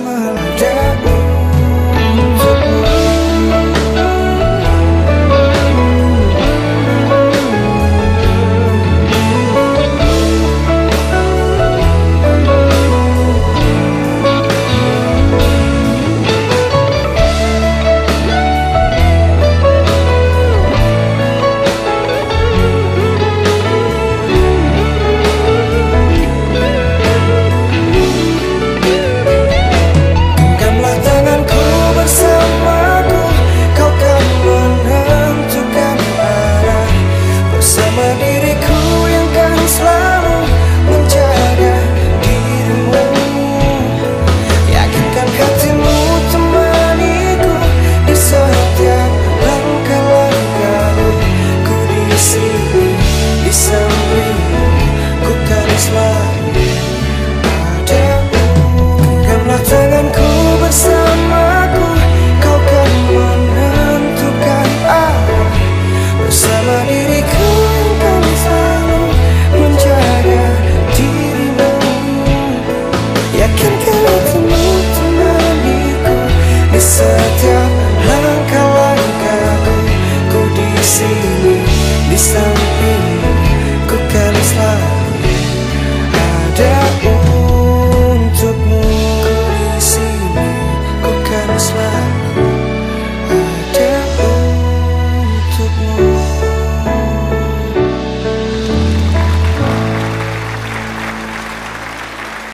my life setiap langkah-langkahku Ku di sini di sana